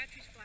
battery's flat.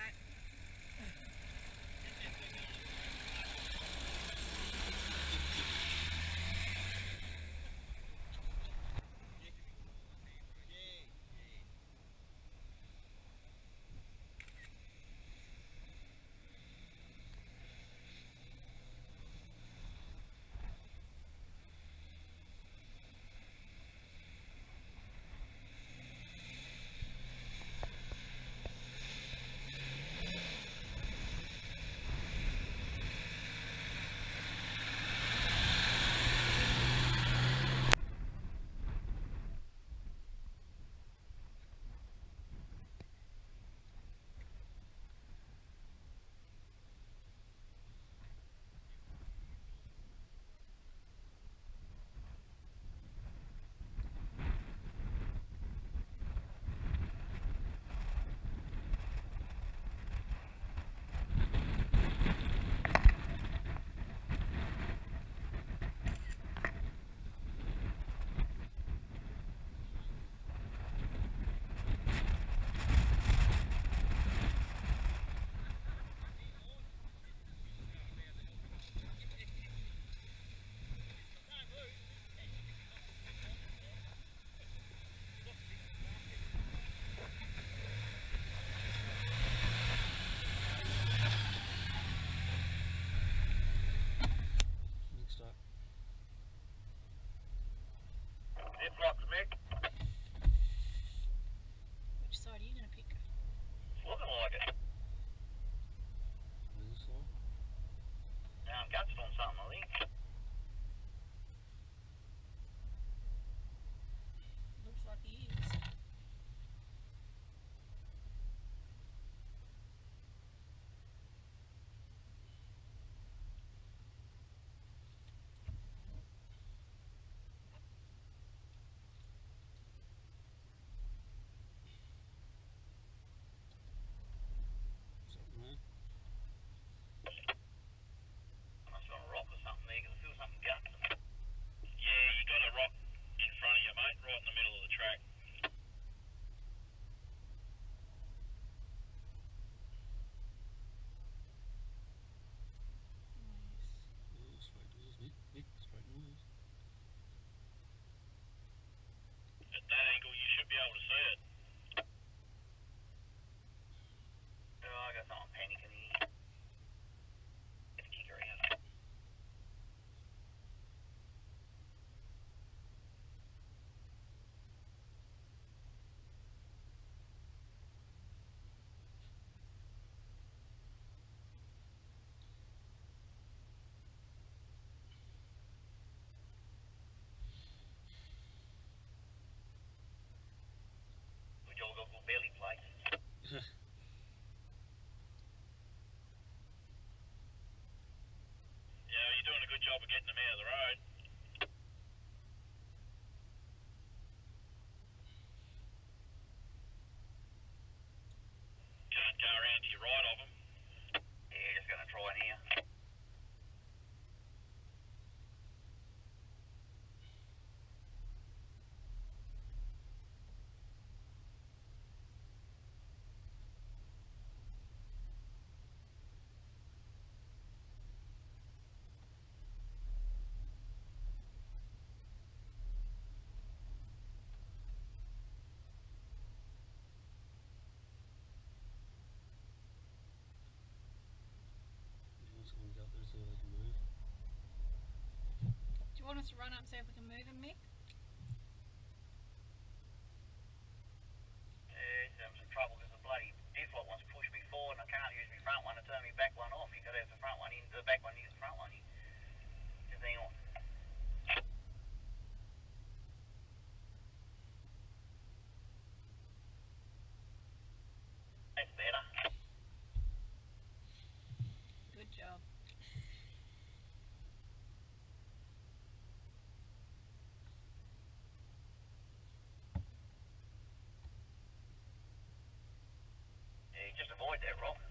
dyslexic getting them out of the road. Let's run up, see if we can move him, Mick. It's um, some trouble because the bloody diff wants to push me forward and I can't use my front one to turn my back one off. You've got to have the front one in, the back one to use the front with that, bro.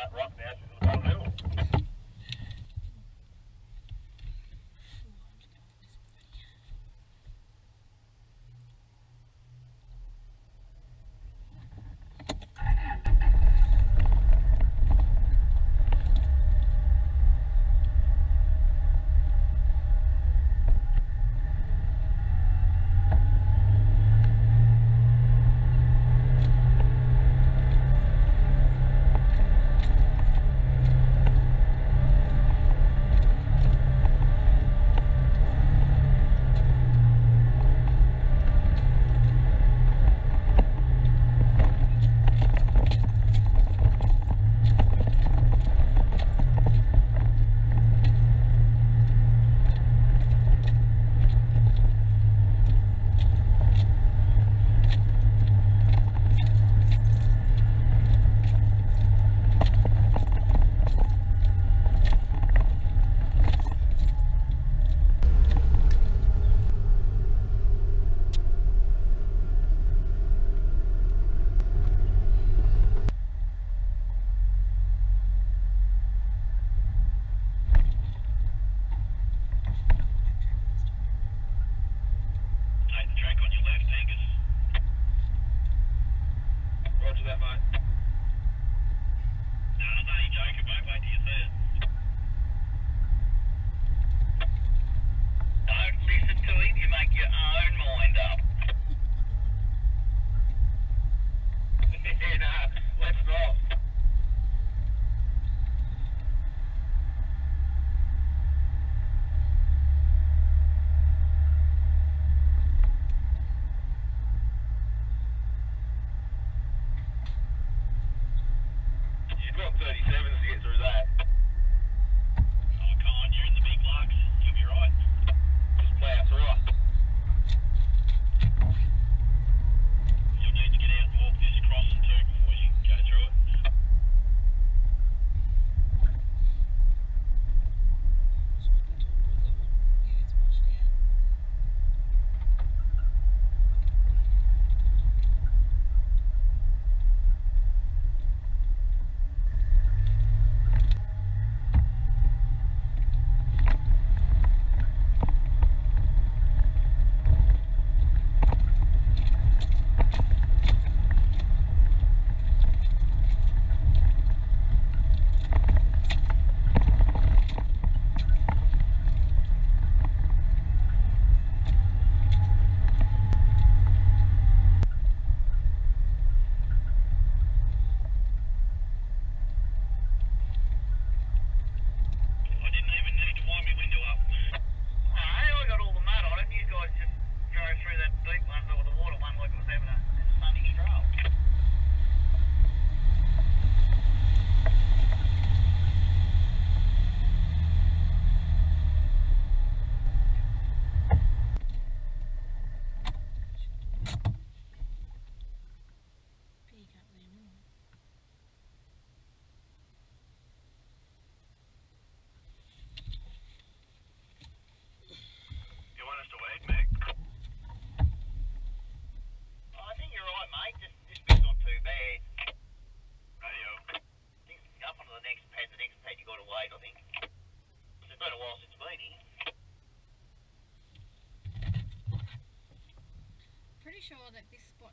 that roughness.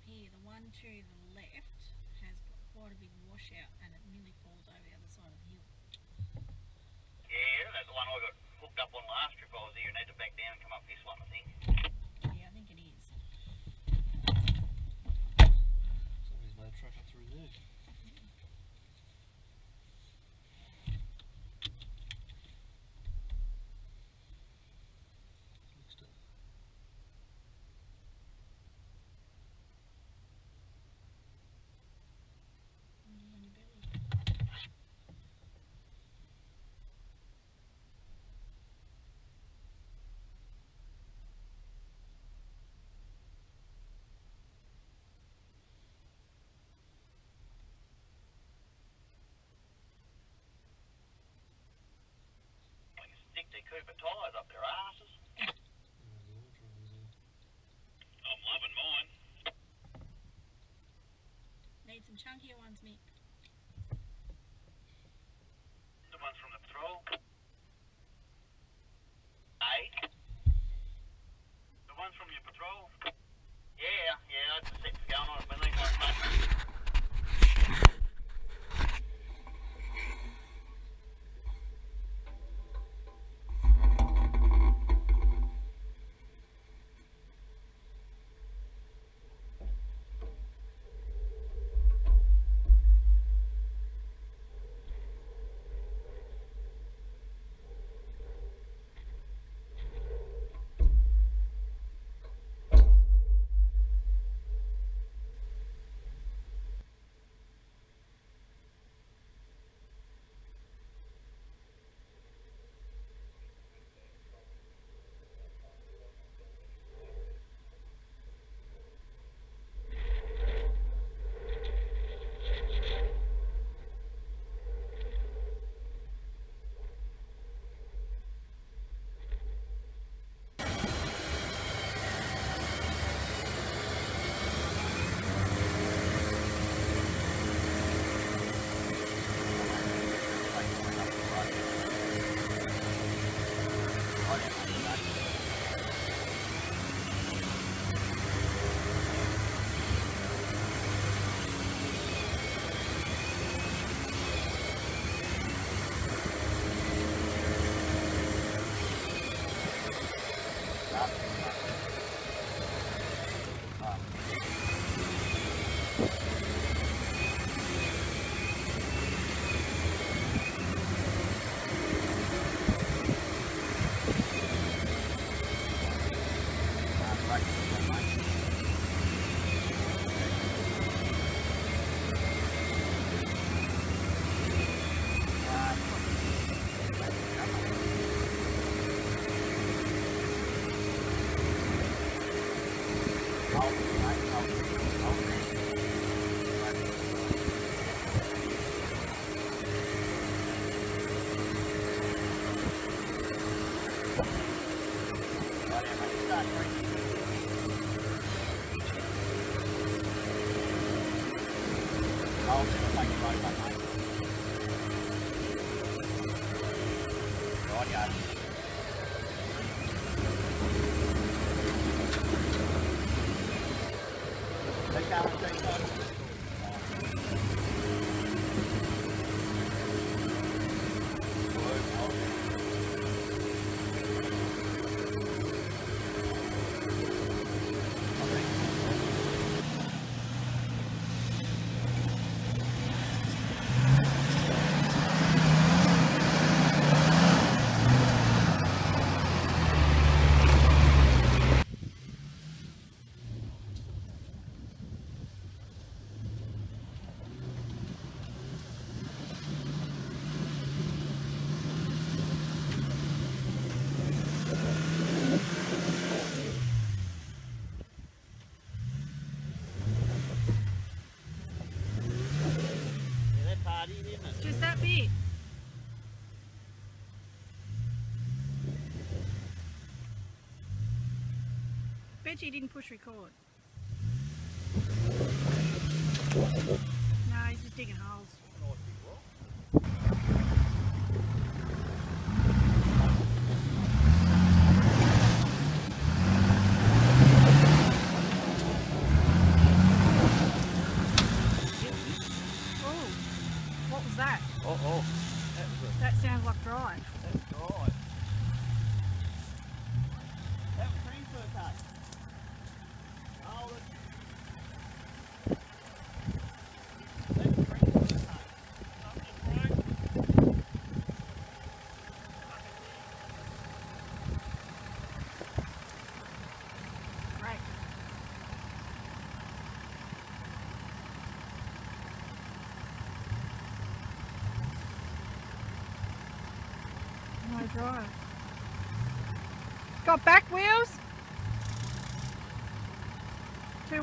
Here, the one, two, the tires up their asses. I'm loving mine. Need some chunkier ones, mate. glad didn't push record.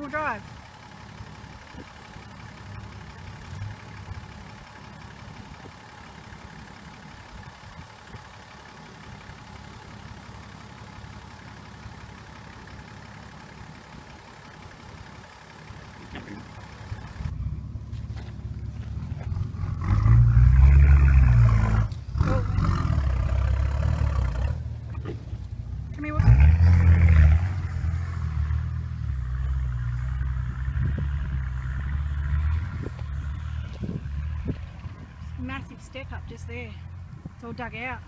Drive. deck up just there. It's all dug out.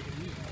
they can use.